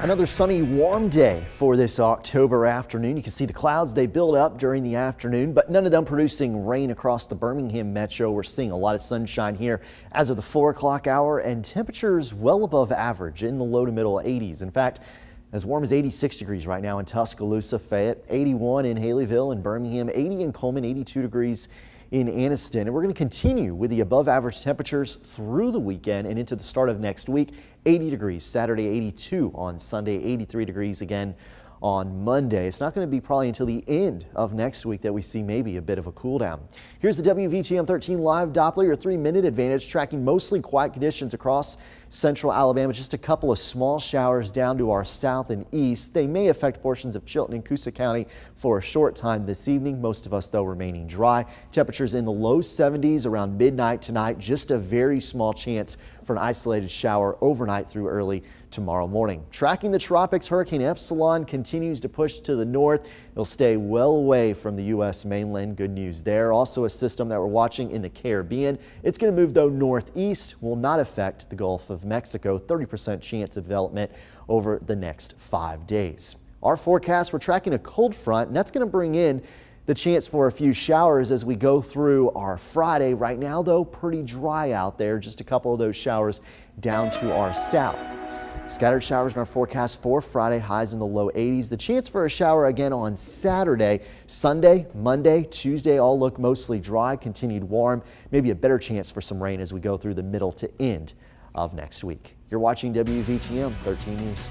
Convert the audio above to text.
Another sunny, warm day for this October afternoon. You can see the clouds, they build up during the afternoon, but none of them producing rain across the Birmingham metro. We're seeing a lot of sunshine here as of the 4 o'clock hour and temperatures well above average in the low to middle 80s. In fact, as warm as 86 degrees right now in Tuscaloosa, Fayette, 81 in Haleyville and Birmingham, 80 in Cullman, 82 degrees in Anniston. And we're going to continue with the above average temperatures through the weekend and into the start of next week. 80 degrees Saturday, 82 on Sunday, 83 degrees again on Monday. It's not going to be probably until the end of next week that we see maybe a bit of a cool down. Here's the WVTM 13 live Doppler, your three minute advantage, tracking mostly quiet conditions across central Alabama. Just a couple of small showers down to our south and east. They may affect portions of Chilton and Coosa County for a short time this evening. Most of us, though, remaining dry. Temperatures in the low 70s around midnight tonight. Just a very small chance for an isolated shower overnight through early tomorrow morning. Tracking the tropics, Hurricane Epsilon continues to push to the north. It'll stay well away from the U.S. mainland. Good news there. Also a system that we're watching in the Caribbean. It's going to move, though, northeast. Will not affect the Gulf of Mexico. 30% chance of development over the next five days. Our forecast, we're tracking a cold front, and that's going to bring in the chance for a few showers as we go through our Friday. Right now, though, pretty dry out there. Just a couple of those showers down to our south. Scattered showers in our forecast for Friday, highs in the low 80s. The chance for a shower again on Saturday, Sunday, Monday, Tuesday all look mostly dry, continued warm, maybe a better chance for some rain as we go through the middle to end of next week. You're watching WVTM 13 News.